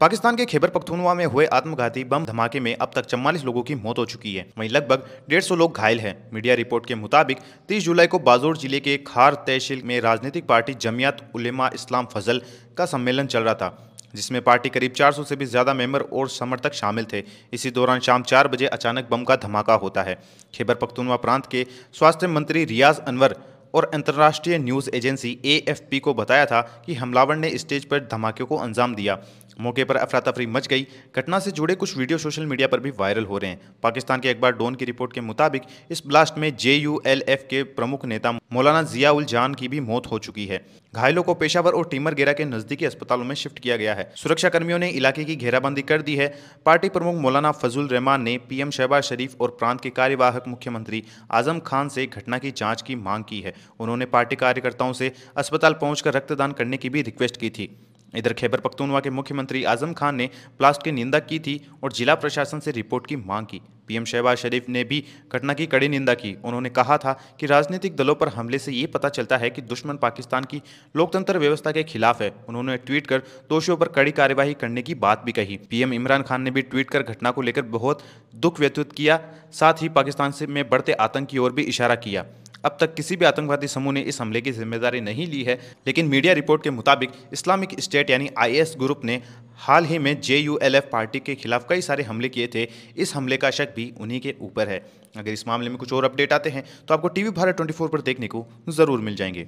पाकिस्तान के खैबर पख्तूनवा में हुए आत्मघाती बम धमाके में अब तक चौवालीस लोगों की मौत हो चुकी है। वहीं लगभग डेढ़ सौ लोग घायल हैं। मीडिया रिपोर्ट के मुताबिक 30 जुलाई को बाजोर ज़िले के खार तहसील में राजनीतिक पार्टी जमियात उलेमा इस्लाम फजल का सम्मेलन चल रहा था, जिसमें पार्टी करीब 400 से भी ज़्यादा मेंबर और समर्थक शामिल थे। इसी दौरान शाम चार बजे अचानक बम का धमाका होता है। खैबर पख्तूनवा प्रांत के स्वास्थ्य मंत्री रियाज अनवर और अंतर्राष्ट्रीय न्यूज़ एजेंसी एएफपी को बताया था कि हमलावर ने स्टेज पर धमाके को अंजाम दिया। मौके पर अफरा तफरी मच गई। घटना से जुड़े कुछ वीडियो सोशल मीडिया पर भी वायरल हो रहे हैं। पाकिस्तान के अखबार डोन की रिपोर्ट के मुताबिक इस ब्लास्ट में जेयूएलएफ के प्रमुख नेता मौलाना जियाउल जान की भी मौत हो चुकी है। घायलों को पेशावर और टीमर गेरा के नजदीकी अस्पतालों में शिफ्ट किया गया है। सुरक्षा कर्मियों ने इलाके की घेराबंदी कर दी है। पार्टी प्रमुख मौलाना फजुल रहमान ने पीएम शहबाज शरीफ और प्रांत के कार्यवाहक मुख्यमंत्री आज़म खान से घटना की जाँच की मांग की है। उन्होंने पार्टी कार्यकर्ताओं से अस्पताल पहुंचकर रक्तदान करने की भी रिक्वेस्ट की थी। इधर खैबर पख्तूनवा के मुख्यमंत्री आज़म खान ने ब्लास्ट की निंदा की थी और जिला प्रशासन से रिपोर्ट की मांग की। पीएम शहबाज शरीफ ने भी घटना की कड़ी निंदा की। उन्होंने कहा था कि राजनीतिक दलों पर हमले से ये पता चलता है कि दुश्मन पाकिस्तान की लोकतंत्र व्यवस्था के खिलाफ है। उन्होंने ट्वीट कर दोषियों पर कड़ी कार्यवाही करने की बात भी कही। पीएम इमरान खान ने भी ट्वीट कर घटना को लेकर बहुत दुख व्यतीत किया, साथ ही पाकिस्तान से में बढ़ते आतंक की ओर भी इशारा किया। अब तक किसी भी आतंकवादी समूह ने इस हमले की ज़िम्मेदारी नहीं ली है, लेकिन मीडिया रिपोर्ट के मुताबिक इस्लामिक स्टेट यानी आईएस ग्रुप ने हाल ही में जेयूएलएफ पार्टी के खिलाफ कई सारे हमले किए थे। इस हमले का शक भी उन्हीं के ऊपर है। अगर इस मामले में कुछ और अपडेट आते हैं तो आपको टीवी भारत 24 पर देखने को ज़रूर मिल जाएँगे।